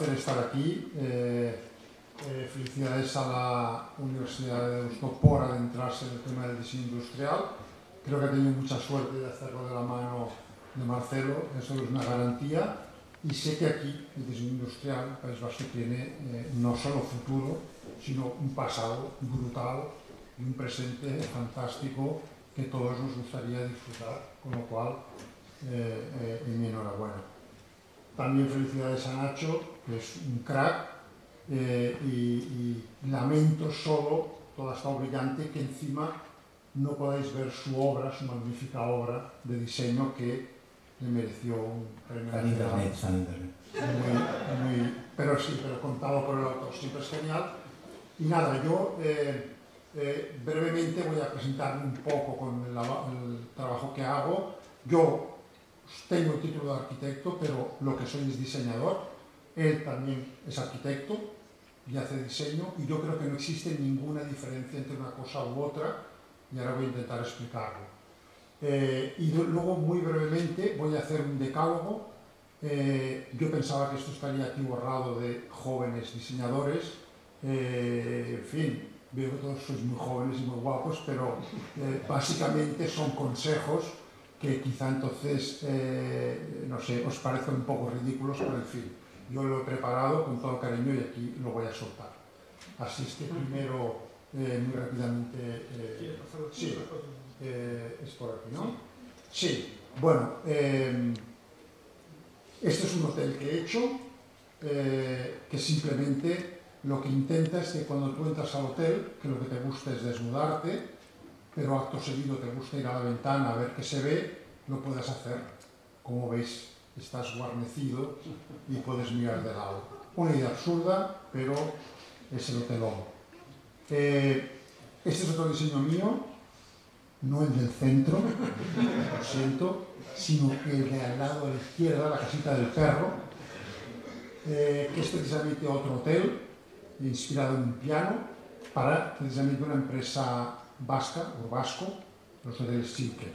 placer estar aquí. Eh, eh, felicidades a la Universidad de Deusto por adentrarse en el tema del diseño industrial. Creo que ha tenido mucha suerte de hacerlo de la mano de Marcelo, eso es una garantía. Y sé que aquí el diseño industrial, País Vasco, tiene eh, no solo futuro, sino un pasado brutal y un presente fantástico que todos nos gustaría disfrutar, con lo cual, eh, eh, mi enhorabuena. También felicidades a Nacho, es un crack, eh, y, y, lamento solo toda esta brillante que encima no podáis ver su obra, su magnífica obra de diseño que le mereció un premio. San internet, San internet. Muy, muy, pero sí, pero contado por el autor, siempre es genial. Y nada, yo eh, eh, brevemente voy a presentarme un poco con el, el, trabajo que hago. Yo tengo el título de arquitecto, pero lo que soy es diseñador. Él también es arquitecto y hace diseño, y yo creo que no existe ninguna diferencia entre una cosa u otra, y ahora voy a intentar explicarlo. Eh, y luego, muy brevemente, voy a hacer un decálogo. Eh, yo pensaba que esto estaría aquí borrado de jóvenes diseñadores. Eh, en fin, veo que todos sois muy jóvenes y muy guapos, pero eh, básicamente son consejos que quizá entonces, eh, no sé, os parecen un poco ridículos, pero en fin, yo lo he preparado con todo cariño y aquí lo voy a soltar. Así es que primero, eh, muy rápidamente... Eh, sí, eh, es por aquí, ¿no? Sí, bueno, eh, este es un hotel que he hecho, eh, que simplemente lo que intenta es que cuando tú entras al hotel, que lo que te gusta es desnudarte, pero acto seguido te gusta ir a la ventana a ver qué se ve, lo puedes hacer. Como veis, estás guarnecido y puedes mirar de lado. Una idea absurda, pero es el hotelón. Eh, este es otro diseño mío, no el del centro, lo siento, sino el de al lado a la izquierda, la casita del perro, eh, que es precisamente otro hotel inspirado en un piano para precisamente una empresa vasca, Urbasco, los hoteles Silke,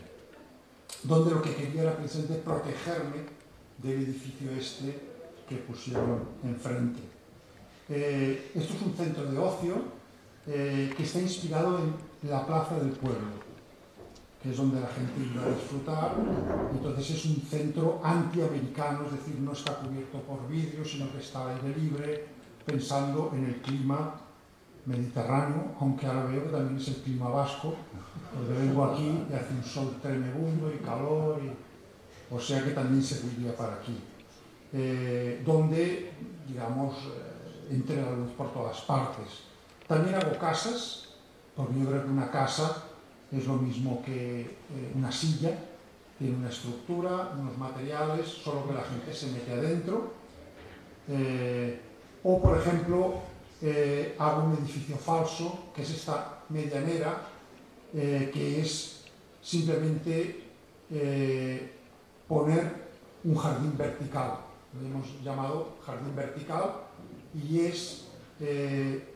donde lo que quería era precisamente protegerme del edificio este que pusieron enfrente. Eh, esto es un centro de ocio eh, que está inspirado en la plaza del pueblo, que es donde la gente iba a disfrutar. Entonces es un centro antiamericano, es decir, no está cubierto por vidrio, sino que está aire libre, pensando en el clima mediterráneo, aunque ahora veo que también es el clima vasco, porque vengo aquí y hace un sol tremendo y calor, y, o sea que también se serviría para aquí, eh, donde, digamos, eh, entre la luz por todas partes. También hago casas, porque yo creo que una casa es lo mismo que eh, una silla, tiene una estructura, unos materiales, solo que la gente se mete adentro. O, por ejemplo, hago un edificio falso, que es esta medianera, que es simplemente poner un jardín vertical. Lo hemos llamado jardín vertical y es eh,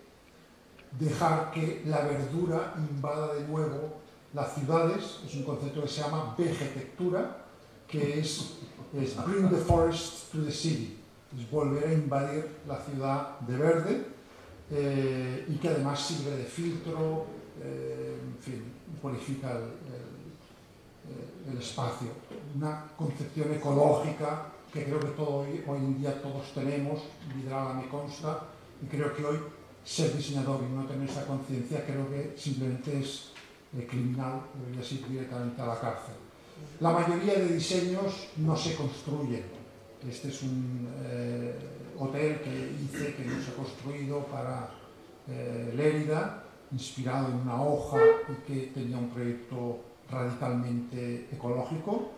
dejar que la verdura invada de nuevo las ciudades, es un concepto que se llama vegetectura, que es, es bring the forest to the city, es volver a invadir la ciudad de verde eh, y que además sirve de filtro, eh, en fin, purifica el, el, espacio. Una concepción ecológica que creo que todo hoy, hoy en día todos tenemos, Vidrala me consta, y creo que hoy ser diseñador y no tener esa conciencia creo que simplemente es eh, criminal, debería ir directamente a la cárcel. La mayoría de diseños no se construyen. Este es un eh, hotel que hice, que no se ha construido para eh, Lérida, inspirado en una hoja y que tenía un proyecto radicalmente ecológico.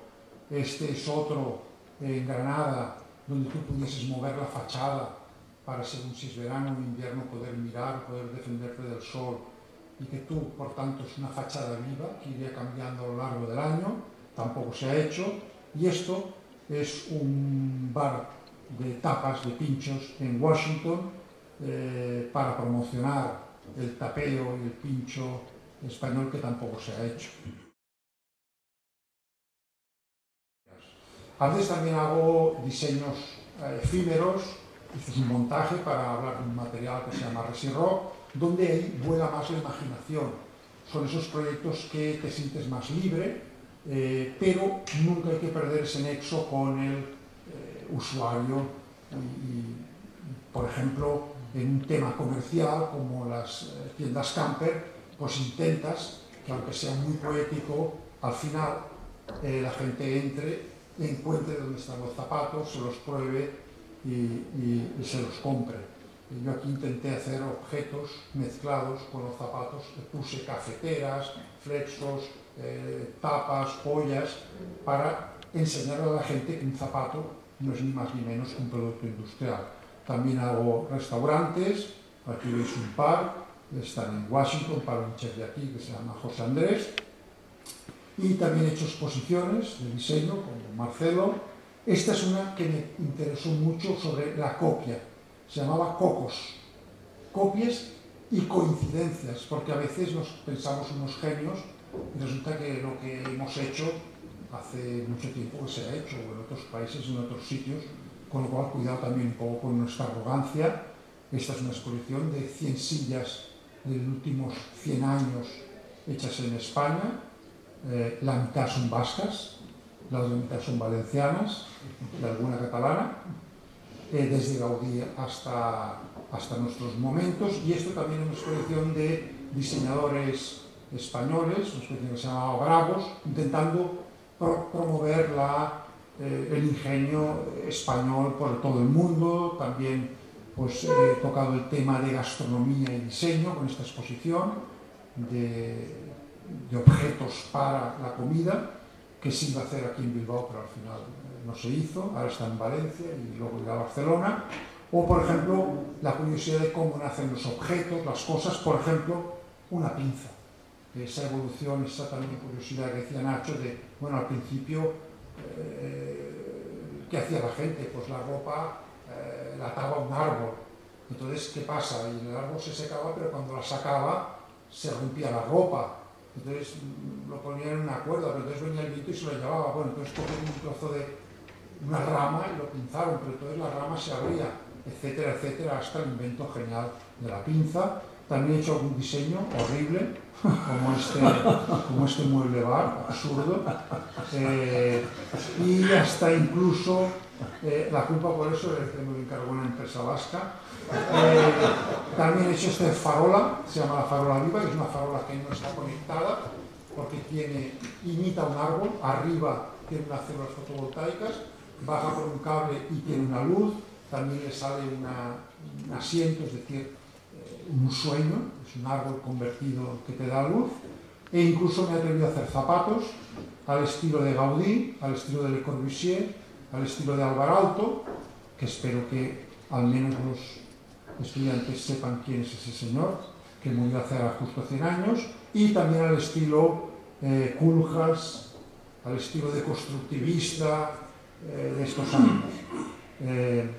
Este es otro en Granada, donde tú pudieses mover la fachada para, según si es verano o invierno, poder mirar, poder defenderte del sol y que tú, por tanto, es una fachada viva que iría cambiando a lo largo del año, tampoco se ha hecho, y esto es un bar de tapas, de pinchos en Washington eh, para promocionar el tapeo y el pincho español que tampoco se ha hecho. A veces también hago diseños eh, efímeros, Esto es un montaje para hablar de un material que se llama Rock, donde ahí vuela más la imaginación. Son esos proyectos que te sientes más libre, eh, pero nunca hay que perder ese nexo con el eh, usuario. Y, por ejemplo, en un tema comercial como las eh, tiendas camper, pues intentas que aunque sea muy poético, al final la gente entre, encuentre dónde están los zapatos, se los pruebe y, se los compre. yo aquí intenté hacer objetos mezclados con los zapatos, puse cafeteras, flexos, eh, tapas, joyas, para enseñar a la gente que un zapato no es ni más ni menos que un producto industrial. También hago restaurantes, aquí veis un par, están en Washington, para un chef de aquí que se llama José Andrés, y también he hecho exposiciones de diseño con Marcelo. Esta es una que me interesó mucho sobre la copia, se llamaba Cocos, copias y coincidencias, porque a veces nos pensamos unos genios y resulta que lo que hemos hecho hace mucho tiempo que se ha hecho en otros países, en otros sitios, con lo cual cuidado también un poco con nuestra arrogancia. Esta es una exposición de 100 sillas de los últimos 100 años hechas en España, eh, la mitad son vascas, la otra mitad son valencianas y alguna catalana, eh, desde Gaudí hasta, hasta nuestros momentos, y esto también es una exposición de diseñadores españoles, una exposición que se llama Bravos, intentando promover la, eh, el ingenio español por todo el mundo, también pues, he tocado el tema de gastronomía y diseño con esta exposición, de de objetos para la comida, que se iba a hacer aquí en Bilbao, pero al final eh, no se hizo, ahora está en Valencia y luego irá a Barcelona. O, por ejemplo, la curiosidad de cómo nacen los objetos, las cosas, por ejemplo, una pinza. Esa evolución, esa también curiosidad que decía Nacho de, bueno, al principio, eh, ¿qué hacía la gente? Pues la ropa eh, la ataba un árbol. Entonces, ¿qué pasa? Y el árbol se secaba, pero cuando la sacaba, se rompía la ropa entonces lo ponían en una cuerda, pero entonces venía el viento y se lo llevaba. Bueno, entonces cogieron un trozo de una rama y lo pinzaron, pero entonces la rama se abría, etcétera, etcétera, hasta el invento genial de la pinza. También he hecho algún diseño horrible, como este, como este mueble bar, absurdo. Eh, y hasta incluso, eh, la culpa por eso es que me encargó una empresa vasca, eh, también he hecho este farola, se llama la farola viva, que es una farola que no está conectada porque tiene, imita un árbol, arriba tiene unas células fotovoltaicas, baja por un cable y tiene una luz, también le sale un asiento, es decir, eh, un sueño, es un árbol convertido que te da luz, e incluso me he atrevido a hacer zapatos al estilo de Gaudí, al estilo de Le Corbusier, al estilo de Alvaralto, que espero que al menos los estudiantes sepan quién es ese señor, que murió hace justo 100 años, y también al estilo eh, al estilo de constructivista eh, de estos años. Eh,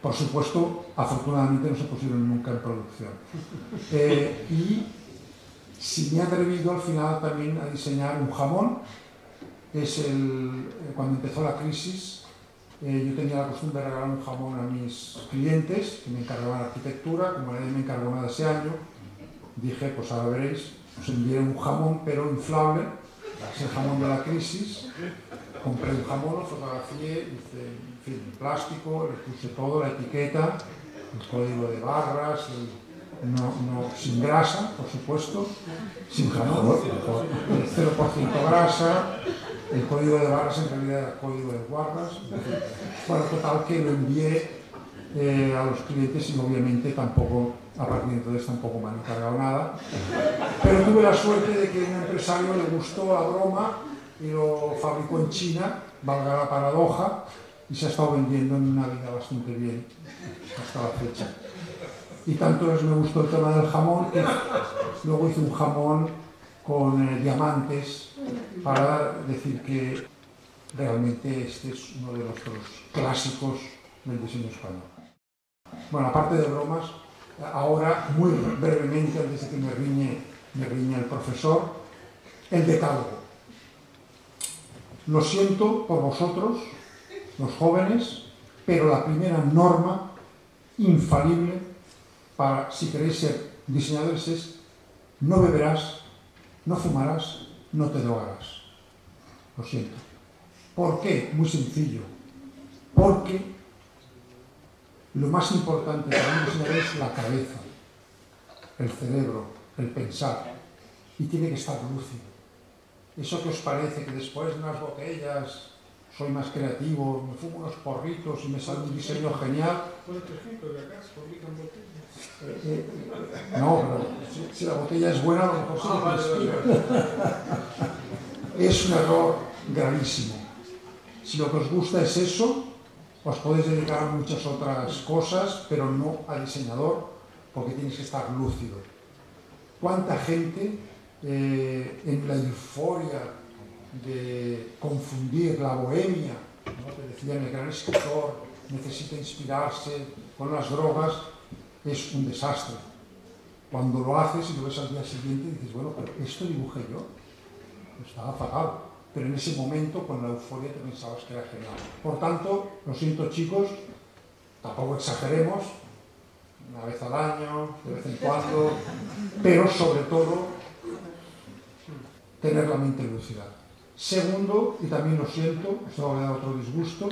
por supuesto, afortunadamente no se pusieron nunca en producción. Eh, y si me he atrevido al final también a diseñar un jamón, es el, cuando empezó la crisis, eh, yo tenía la costumbre de regalar un jamón a mis clientes que me encargaban arquitectura, como nadie me encargó nada ese año, dije, pues ahora veréis, os envié un jamón pero inflable, es el jamón de la crisis, compré un jamón, lo fotografié, hice en fin, plástico, le puse todo, la etiqueta, el código de barras, no, sin grasa, por supuesto, sin jamón, 0% grasa, el código de barras en realidad era código de guardas. Bueno, total que lo envié eh, a los clientes y obviamente tampoco, a partir de entonces tampoco me han encargado nada. Pero tuve la suerte de que un empresario le gustó la broma y lo fabricó en China, valga la paradoja, y se ha estado vendiendo en una vida bastante bien hasta la fecha. Y tanto es me gustó el tema del jamón que luego hice un jamón con eh, diamantes para decir que realmente este es uno de nuestros clásicos del diseño español. Bueno, aparte de bromas, ahora muy brevemente, antes de que me riñe, me riñe el profesor, el decálogo. Lo siento por vosotros, los jóvenes, pero la primera norma infalible para, si queréis ser diseñadores, es no beberás, no fumarás, no te drogarás. Lo siento. ¿Por qué? Muy sencillo. Porque lo más importante para un diseñador es la cabeza, el cerebro, el pensar. Y tiene que estar lúcido. Eso que os parece que después de unas botellas soy más creativo, me fumo unos porritos y me sale un diseño genial. Eh, no, pero si, la botella es buena, a lo mejor sí ah, Es un error gravísimo. Si lo que os gusta es eso, os podéis dedicar a muchas otras cosas, pero no a diseñador, porque tienes que estar lúcido. ¿Cuánta gente eh, en la euforia de confundir la bohemia, ¿no? que decían el gran escritor necesita inspirarse con las drogas, es un desastre. Cuando lo haces y lo ves al día siguiente dices, bueno, pero esto dibujé yo, estaba fatal. Pero en ese momento, con la euforia, te pensabas que era genial. Por tanto, lo siento chicos, tampoco exageremos, una vez al año, de vez en cuando, pero sobre todo tener la mente lúcida. Segundo, y también lo siento, esto va a dar otro disgusto,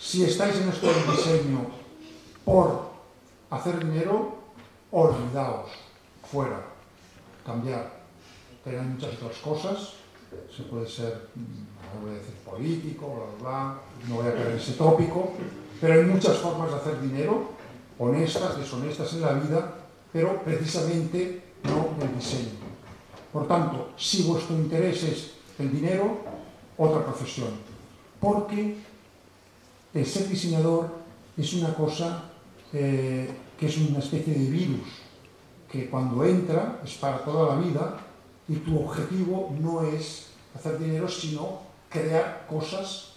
si estáis en esto del diseño por hacer dinero, olvidaos, fuera, cambiar. Tenéis muchas otras cosas, se puede ser, no voy a decir político, bla, bla, no voy a caer en ese tópico, pero hay muchas formas de hacer dinero, honestas, deshonestas en la vida, pero precisamente no el diseño. Por tanto, si vuestro interés es el dinero, otra profesión. Porque el ser diseñador es una cosa eh, que es una especie de virus, que cuando entra es para toda la vida y tu objetivo no es hacer dinero, sino crear cosas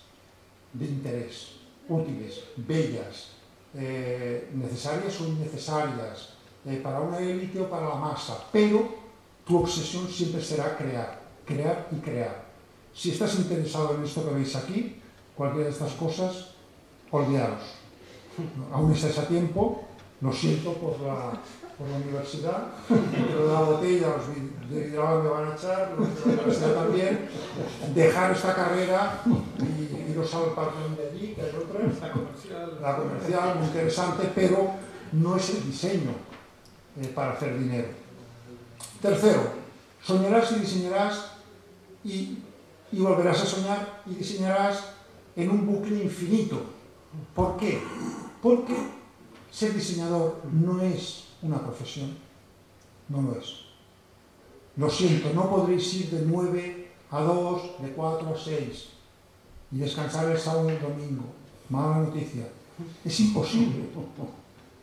de interés, útiles, bellas, eh, necesarias o innecesarias, eh, para una élite o para la masa, pero tu obsesión siempre será crear, crear y crear. Si estás interesado en esto que veis aquí, cualquiera de estas cosas, olvidaros. Aún estáis a tiempo, lo siento por la, por la universidad, pero la botella, los de me van a echar, los de la universidad también, dejar esta carrera y iros al parque de allí, que hay otra, la comercial, la comercial, muy interesante, pero no es el diseño eh, para hacer dinero Tercero, soñarás y diseñarás y, volverás a soñar y diseñarás en un bucle infinito. ¿Por qué? Porque ser diseñador no es una profesión, no lo es. Lo siento, no podréis ir de 9 a 2, de 4 a 6 y descansar el sábado y el domingo. Mala noticia. Es imposible.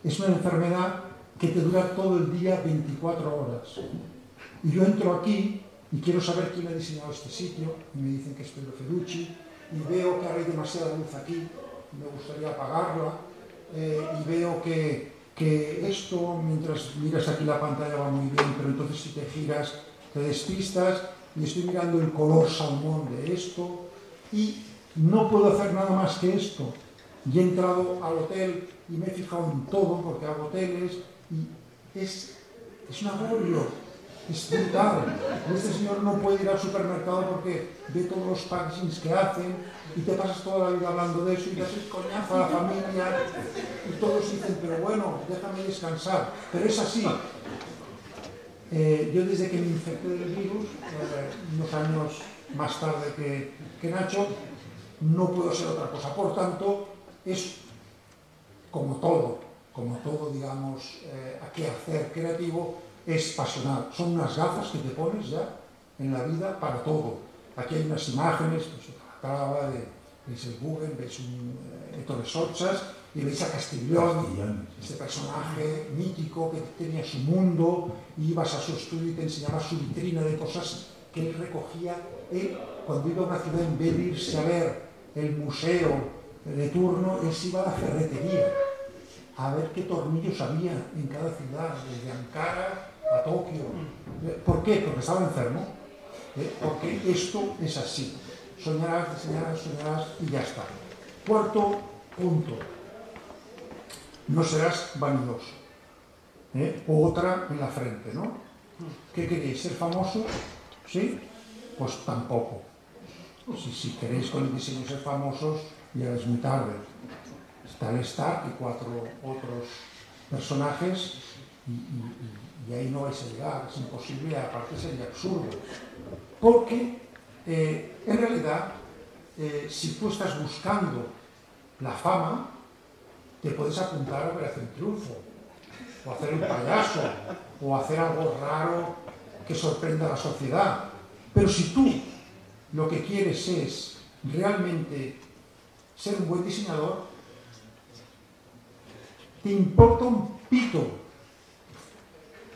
Es una enfermedad que te dura todo el día 24 horas. Y yo entro aquí y quiero saber quién ha diseñado este sitio, y me dicen que es Pedro Feducci, y veo que hay demasiada luz aquí, me gustaría apagarla, eh, y veo que, que esto, mientras miras aquí la pantalla va muy bien, pero entonces si te giras te despistas, y estoy mirando el color salmón de esto, y no puedo hacer nada más que esto. Y he entrado al hotel y me he fijado en todo, porque hago hoteles, y es, es un agobio es brutal. Este señor no puede ir al supermercado porque ve todos los packagings que hacen y te pasas toda la vida hablando de eso y te haces coñazo a la familia y todos dicen, pero bueno, déjame descansar. Pero es así. Eh, yo desde que me infecté del virus, eh, unos años más tarde que, que Nacho, no puedo ser otra cosa. Por tanto, es como todo, como todo, digamos, eh, a qué hacer creativo, es pasional. Son unas gafas que te pones ya en la vida para todo. Aquí hay unas imágenes, pues acaba de, veis el Google, veis un eh, de Sorchas y veis a Castiglione, este personaje mítico que tenía su mundo, ibas a su estudio y te enseñaba su vitrina de cosas que él recogía. Él, cuando iba a una ciudad, en vez de irse a ver el museo de turno, él se iba a la ferretería a ver qué tornillos había en cada ciudad, desde Ankara a Tokio. ¿Por qué? Porque estaba enfermo. ¿eh? Porque esto es así. Soñarás, diseñarás, soñarás y ya está. Cuarto punto. no serás vanidoso. ¿eh? Otra en la frente, ¿no? ¿Qué queréis? ¿Ser famoso? ¿Sí? Pues tampoco. Si, si queréis con el diseño ser famosos, ya es muy tarde. Está Stark y cuatro otros personajes y, ahí no vais a llegar, es imposible, aparte sería absurdo. Porque eh, en realidad, eh, si tú estás buscando la fama, te puedes apuntar a Operación Triunfo, o hacer un payaso, o hacer algo raro que sorprenda a la sociedad. Pero si tú lo que quieres es realmente ser un buen diseñador, te importa un pito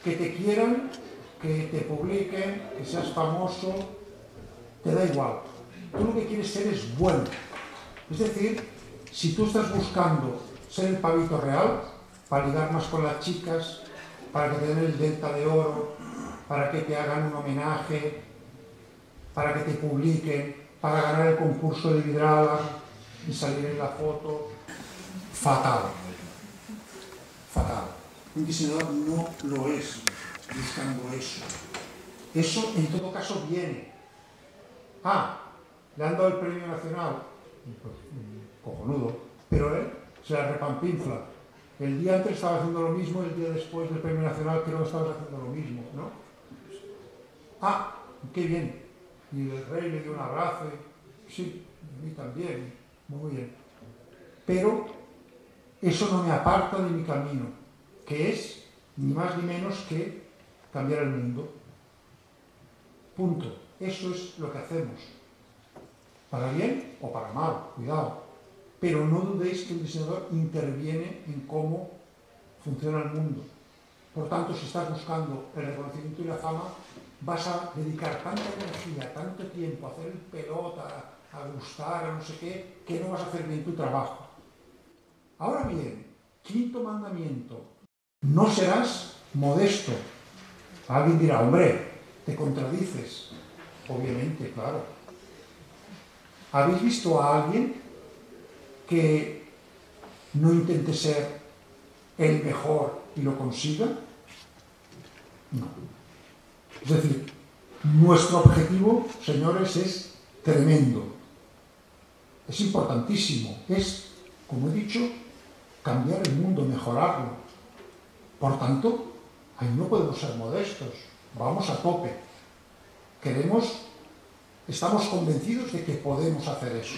que te quieran, que te publiquen, que seas famoso, te da igual. Tú lo que quieres ser es bueno. Es decir, si tú estás buscando ser el pavito real, para ligar más con las chicas, para que te den el delta de oro, para que te hagan un homenaje, para que te publiquen, para ganar el concurso de Vidrala y salir en la foto. Fatal. Fatal. Un diseñador no lo es buscando eso. Eso en todo caso viene. Ah, le han dado el premio nacional. Pues, cojonudo. Pero él se la repampinfla. El día antes estaba haciendo lo mismo, el día después del premio nacional creo que estaba haciendo lo mismo, ¿no? Ah, qué bien. Y el rey le dio un abrazo. sí, a mí también. Muy bien. Pero eso no me aparta de mi camino, que es ni más ni menos que cambiar el mundo. Punto. Eso es lo que hacemos. Para bien o para mal, cuidado. Pero no dudéis que el diseñador interviene en cómo funciona el mundo. Por tanto, si estás buscando el reconocimiento y la fama, vas a dedicar tanta energía, tanto tiempo a hacer el pelota, a gustar, a no sé qué, que no vas a hacer bien tu trabajo. Ahora bien, quinto mandamiento, no serás modesto. Alguien dirá, hombre, te contradices. Obviamente, claro. ¿Habéis visto a alguien que no intente ser el mejor y lo consiga? No. Es decir, nuestro objetivo, señores, es tremendo. Es importantísimo. Es, como he dicho, cambiar el mundo, mejorarlo. Por tanto, ahí no podemos ser modestos. Vamos a tope. Queremos, estamos convencidos de que podemos hacer eso.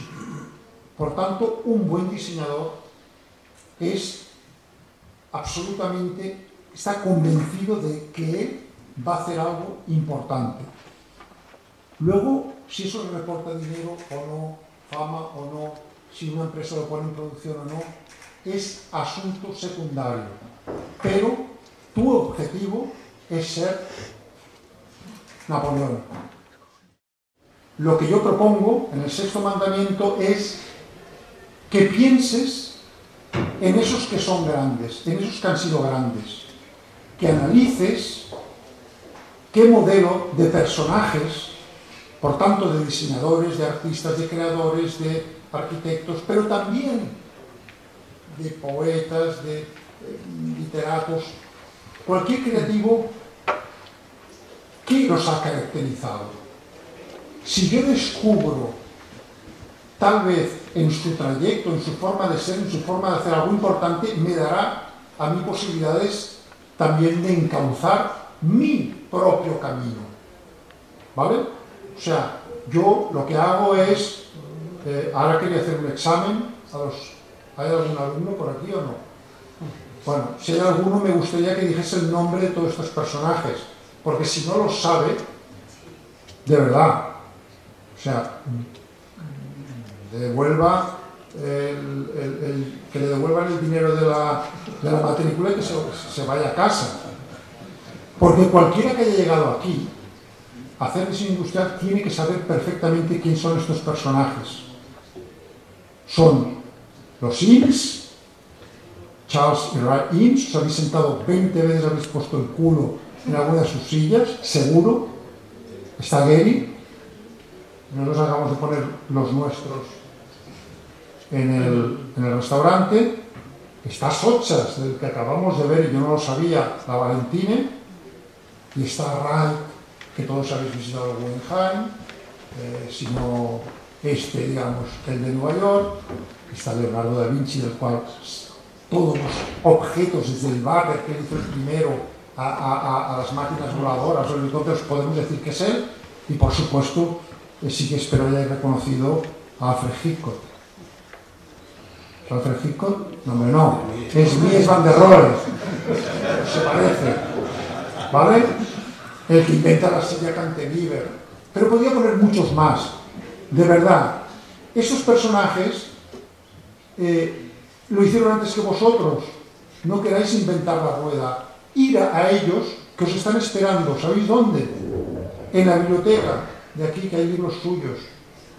Por tanto, un buen diseñador es absolutamente, está convencido de que él va a hacer algo importante. Luego, si eso le reporta dinero o no, fama o no, si una empresa lo pone en producción o no, es asunto secundario. Pero tu objetivo es ser Napoleón. Lo que yo propongo en el sexto mandamiento es que pienses en esos que son grandes, en esos que han sido grandes, que analices qué modelo de personajes, por tanto de diseñadores, de artistas, de creadores, de arquitectos, pero también de poetas, de, literatos, cualquier creativo, ¿qué los ha caracterizado? Si yo descubro, tal vez en su trayecto, en su forma de ser, en su forma de hacer algo importante, me dará a mí posibilidades también de encauzar mi propio camino. ¿Vale? O sea, yo lo que hago es, eh, ahora quería hacer un examen, a los, ¿hay algún alumno por aquí o no? Bueno, si hay alguno me gustaría que dijese el nombre de todos estos personajes, porque si no lo sabe, de verdad, o sea, devuelva el, que le devuelvan el dinero de la, matrícula y que se, se vaya a casa. Porque cualquiera que haya llegado aquí a hacer diseño industrial tiene que saber perfectamente quién son estos personajes. Son los IMSS, Charles y Wright IMSS, os habéis sentado 20 veces, habéis puesto el culo en alguna de sus sillas, seguro. Está Gary, no nos hagamos de poner los nuestros en el, restaurante, Está Sochas, del que acabamos de ver, y yo no lo sabía, la Valentine, y está Ray, que todos habéis visitado el Guggenheim, eh, sino este, digamos, el de Nueva York, está Leonardo da Vinci, del cual todos los objetos, desde el váter que hizo el primero a, las máquinas voladoras, entonces podemos decir que es él, y por supuesto, eh, sí que espero haya reconocido a Alfred Hitchcock. ¿Alfred Hitchcock? No, hombre, no. Es Mies van der Rohe. Se parece. ¿Vale? El que inventa la silla Cantilever. Pero podría poner muchos más. De verdad. Esos personajes eh, lo hicieron antes que vosotros. No queráis inventar la rueda. Ir a, ellos, que os están esperando. ¿Sabéis dónde? En la biblioteca de aquí, que hay libros suyos.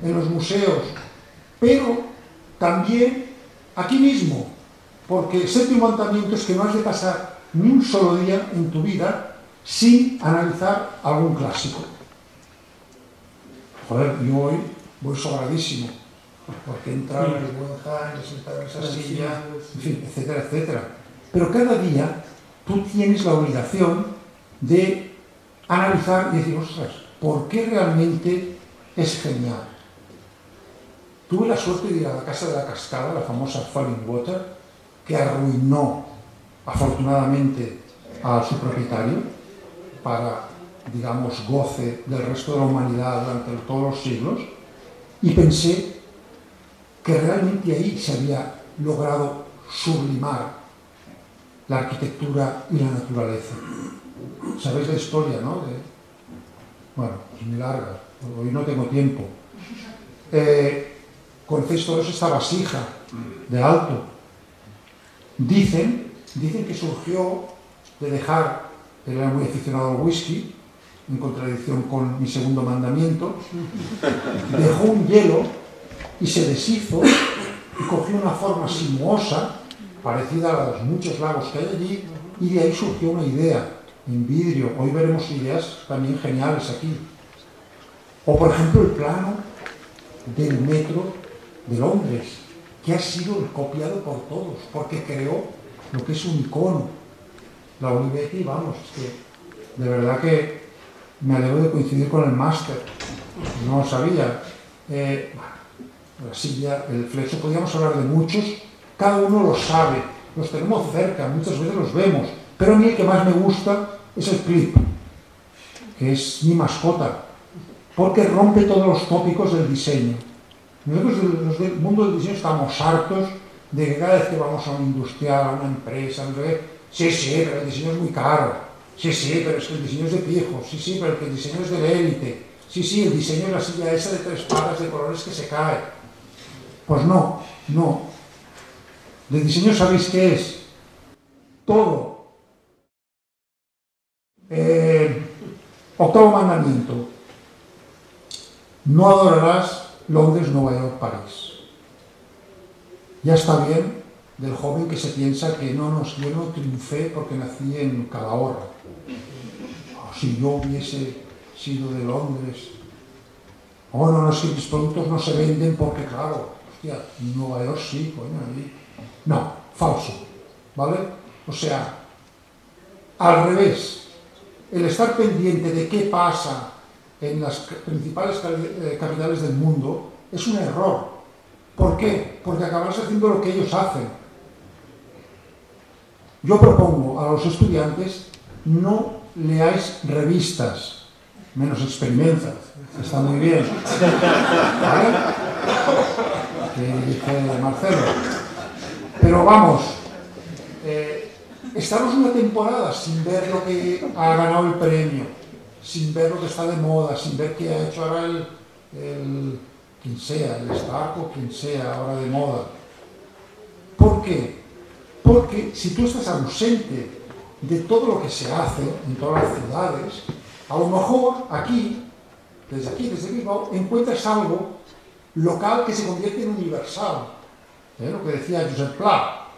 En los museos. Pero también aquí mismo. Porque el séptimo mandamiento es que no has de pasar ni un solo día en tu vida sin analizar algún clásico. Joder, yo hoy voy sobradísimo porque entrar en el buen han, sentar en esa silla, en fin, etcétera, etcétera. Pero cada día tú tienes la obligación de analizar y decir, ostras, ¿por qué realmente es genial? Tuve la suerte de ir a la Casa de la Cascada, la famosa Falling Water, que arruinó afortunadamente a su propietario para, digamos, goce del resto de la humanidad durante todos los siglos, y pensé que realmente ahí se había logrado sublimar la arquitectura y la naturaleza. Sabéis la historia, ¿no? bueno, es muy larga, hoy no tengo tiempo. Eh, ¿Conocéis todos esta vasija de alto? Dicen, dicen que surgió de dejar, él era muy aficionado al whisky, en contradicción con mi segundo mandamiento, dejó un hielo y se deshizo y cogió una forma sinuosa, parecida a los muchos lagos que hay allí, y de ahí surgió una idea en vidrio. Hoy veremos ideas también geniales aquí. O por ejemplo el plano del metro de Londres, que ha sido copiado por todos, porque creó lo que es un icono. La Olivetti, vamos, que de verdad que me alegro de coincidir con el máster, no lo sabía. Eh, la silla, el flexo, podríamos hablar de muchos, cada uno lo sabe, los tenemos cerca, muchas veces los vemos, pero a mí el que más me gusta es el clip, que es mi mascota, porque rompe todos los tópicos del diseño. Nosotros del mundo del diseño estamos hartos de que cada vez que vamos a un industrial, a una empresa, sí, sí, pero el diseño es muy caro, sí, sí, pero es que el diseño es de pijo, sí, sí, pero el diseño es de la élite, sí, sí, el diseño es la silla esa de tres patas de colores que se cae, pues no, no. De diseño sabéis qué es. Todo. Eh, octavo mandamiento. No adorarás Londres, Nueva York, París. Ya está bien del joven que se piensa que no, nos, yo no triunfé porque nací en Calahorra. O si yo hubiese sido de Londres. Oh, no, no, si mis productos no se venden porque, claro, hostia, Nueva York sí, coño, ahí. No, falso, ¿vale? O sea, al revés, el estar pendiente de qué pasa en las principales eh, capitales del mundo es un error. ¿Por qué? Porque acabarás haciendo lo que ellos hacen. Yo propongo a los estudiantes no leáis revistas, menos experimentas, está muy bien. ¿Vale? que dice Marcelo. Pero vamos, eh, estamos una temporada sin ver lo que ha ganado el premio, sin ver lo que está de moda, sin ver qué ha hecho ahora el, el quien sea, el Stark quien sea ahora de moda. ¿Por qué? Porque si tú estás ausente de todo lo que se hace en todas las ciudades, a lo mejor aquí, desde aquí, desde Bilbao, encuentras algo local que se convierte en universal. ¿Eh? Lo que decía Josep Pla.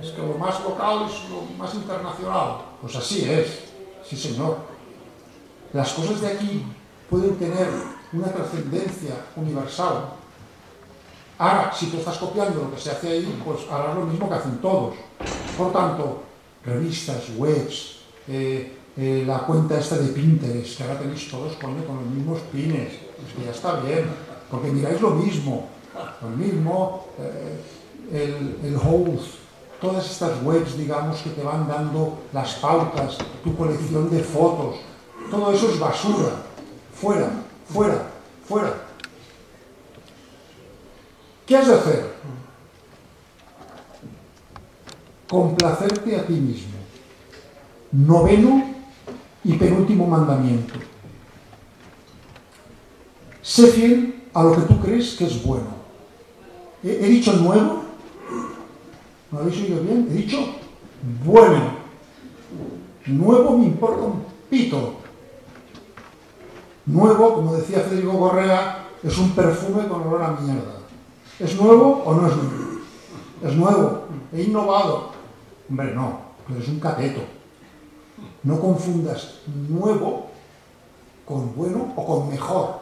Es que lo más local es lo más internacional. Pues así es, sí señor. Las cosas de aquí pueden tener una trascendencia universal. Ahora, si tú estás copiando lo que se hace ahí, pues harás lo mismo que hacen todos. Por tanto, revistas, webs, eh, eh, la cuenta esta de Pinterest, que ahora tenéis todos con los mismos pines, es que ya está bien, porque miráis lo mismo, lo mismo, eh, el, el host, todas estas webs, digamos, que te van dando las pautas, tu colección de fotos, todo eso es basura, fuera, fuera, fuera. ¿Qué has de hacer? Complacerte a ti mismo. Noveno y penúltimo mandamiento. Sé fiel a lo que tú crees que es bueno. ¿He, dicho nuevo? ¿No habéis oído bien? He dicho bueno. Nuevo me importa un pito. Nuevo, como decía Federico Correa, es un perfume con olor a mierda. ¿Es nuevo o no es nuevo? Es nuevo. He innovado. Hombre, no, pero es un cateto. No confundas nuevo con bueno o con mejor.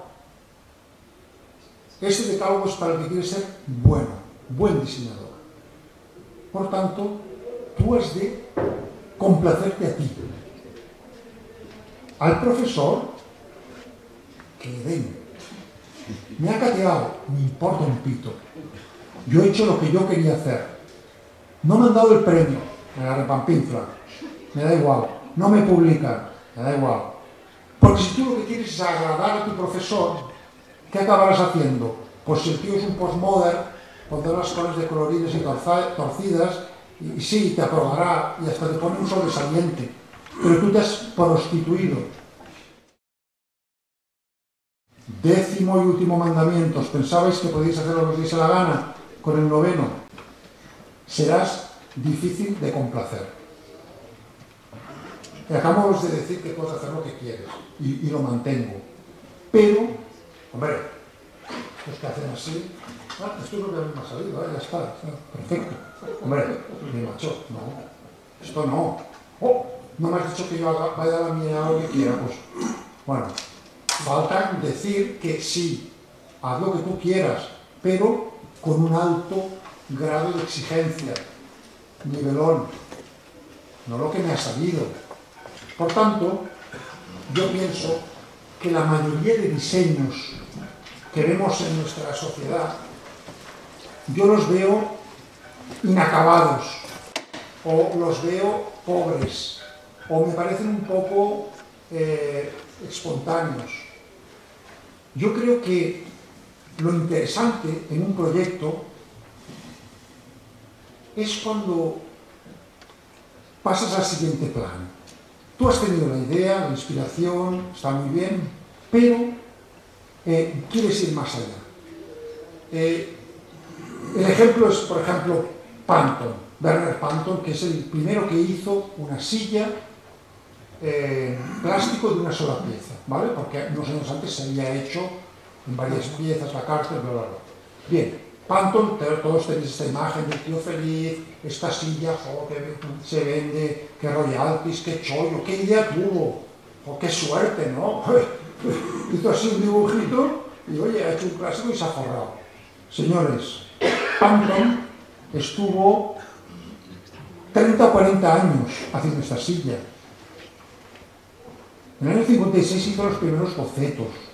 Este decálogo es para el que quiere ser bueno, buen diseñador. Por tanto, tú has de complacerte a ti. Al profesor, que le den. Me ha cateado, me importa un pito. Yo he hecho lo que yo quería hacer. No me han dado el premio, me la repampinfla. Me da igual. No me publican, me da igual. Porque si tú lo que quieres es agradar a tu profesor, ¿qué acabarás haciendo? Pues si el tío es un postmodern, pondrá las cosas de colorines y torcidas, y, y sí, te aprobará, y hasta te pone un sobresaliente. Pero tú te has prostituido Décimo y último mandamientos. ¿Pensabais que podéis hacer lo que os diese la gana? con el noveno, serás difícil de complacer. Acabamos de decir que puedes hacer lo que quieres y, lo mantengo. Pero, hombre, los que hacen así, ah, esto es me ha salido, ¿eh? ya está, perfecto. Hombre, mi macho, no, esto no. Oh, no me has dicho que yo vaya a la mía lo que quiera, pues, bueno, falta decir que sí, haz lo que tú quieras, pero con un alto grado de exigencia, nivelón, no lo que me ha salido. Por tanto, yo pienso que la mayoría de diseños que vemos en nuestra sociedad, yo los veo inacabados, o los veo pobres, o me parecen un poco eh, espontáneos. Yo creo que lo interesante en un proyecto es cuando pasas al siguiente plano. Tú has tenido la idea, la inspiración, está muy bien, pero eh, quieres ir más allá. Eh, el ejemplo es, por ejemplo, Panton, Werner Panton, que es el primero que hizo una silla eh, plástico de una sola pieza, ¿vale? Porque unos años antes se había hecho en varias piezas, la cárcel, bla, bla, bla. Bien, Panton, todos tenéis esta imagen del tío feliz, esta silla, jo, que se vende, qué royalties, qué chollo, qué idea tuvo, jo, qué suerte, ¿no? Hizo así un dibujito y, oye, ha hecho un clásico y se ha forrado. Señores, Panton estuvo 30 o 40 años haciendo esta silla. En el año 56 hizo los primeros bocetos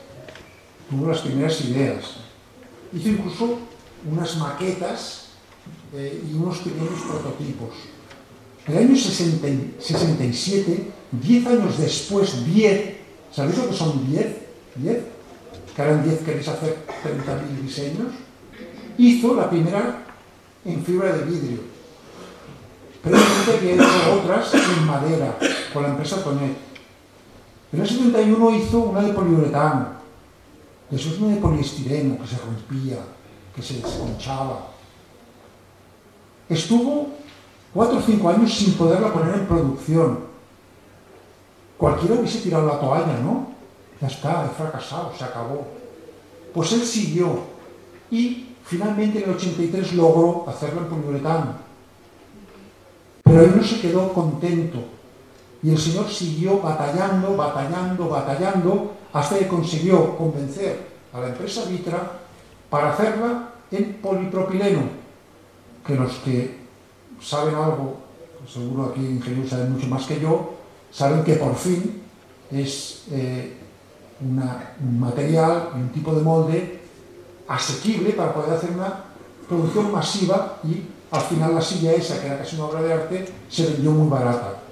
tuvo las primeras ideas. Hizo incluso unas maquetas eh, y unos pequeños prototipos. En el año 67, 10 años después, 10, ¿sabéis lo que son 10? 10, que en 10 queréis hacer 30.000 diseños, hizo la primera en fibra de vidrio. Previamente había hecho otras en madera, con la empresa Tonet. En el 71 hizo una de poliuretano, eso es de poliestireno que se rompía, que se desconchaba. Estuvo cuatro o cinco años sin poderla poner en producción. Cualquiera hubiese tirado la toalla, ¿no? Ya está, he fracasado, se acabó. Pues él siguió y finalmente en el 83 logró hacerlo en poliuretano. Pero él no se quedó contento y el Señor siguió batallando, batallando, batallando, hasta que consiguió convencer a la empresa Vitra para hacerla en polipropileno, que los que saben algo, seguro aquí ingenieros saben mucho más que yo, saben que por fin es eh, un material un tipo de molde asequible para poder hacer una producción masiva y al final la silla esa, que era casi una obra de arte, se vendió muy barata.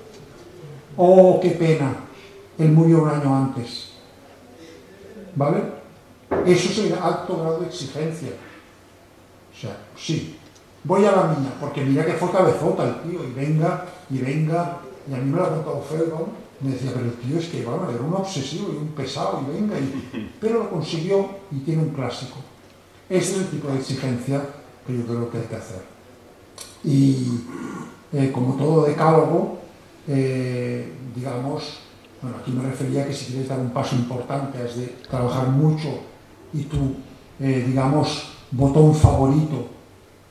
¡Oh, qué pena! Él murió un año antes. ¿Vale? Eso es el alto grado de exigencia. O sea, sí, voy a la mina, porque mira que fue cabezota el tío, y venga, y venga, y a mí me lo ha contado Feldbaum, me decía, pero el tío es que, bueno, era un obsesivo y un pesado, y venga, y... pero lo consiguió y tiene un clásico. Ese es el tipo de exigencia que yo creo que hay que hacer. Y eh, como todo decálogo, eh, digamos, bueno, aquí me refería que si quieres dar un paso importante has de trabajar mucho y tu, eh, digamos, botón favorito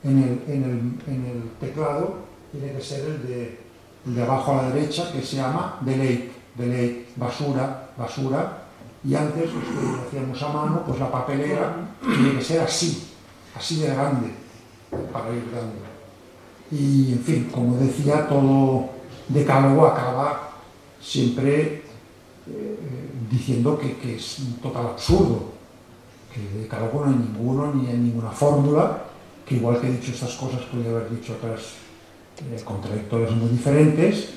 en el, en, el, en el, teclado tiene que ser el de, el de abajo a la derecha que se llama delete, delete, basura, basura, y antes que lo hacíamos a mano, pues la papelera tiene que ser así, así de grande, para ir dando. Y en fin, como decía, todo decálogo acaba siempre eh, diciendo que, que, es un total absurdo, que de decálogo no hay ninguno, ni hay ninguna fórmula, que igual que he dicho estas cosas podría haber dicho otras eh, contradictorias muy diferentes,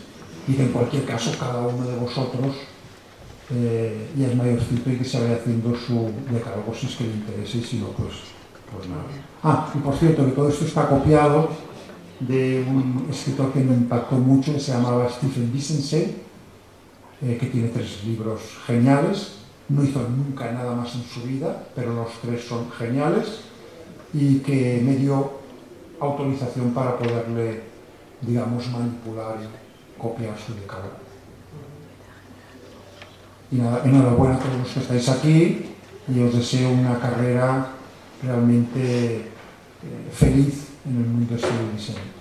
y que en cualquier caso cada uno de vosotros eh, ya es mayorcito y que se vaya haciendo su decálogo si es que le interese y si no, pues, pues nada. Ah, y por cierto, que todo esto está copiado de un escritor que me impactó mucho, que se llamaba Stephen Dicensey, eh, que tiene tres libros geniales, no hizo nunca nada más en su vida, pero los tres son geniales, y que me dio autorización para poderle, digamos, manipular y copiar su decálogo. Y nada, enhorabuena a todos los que estáis aquí y os deseo una carrera realmente eh, feliz en el mundo del diseño.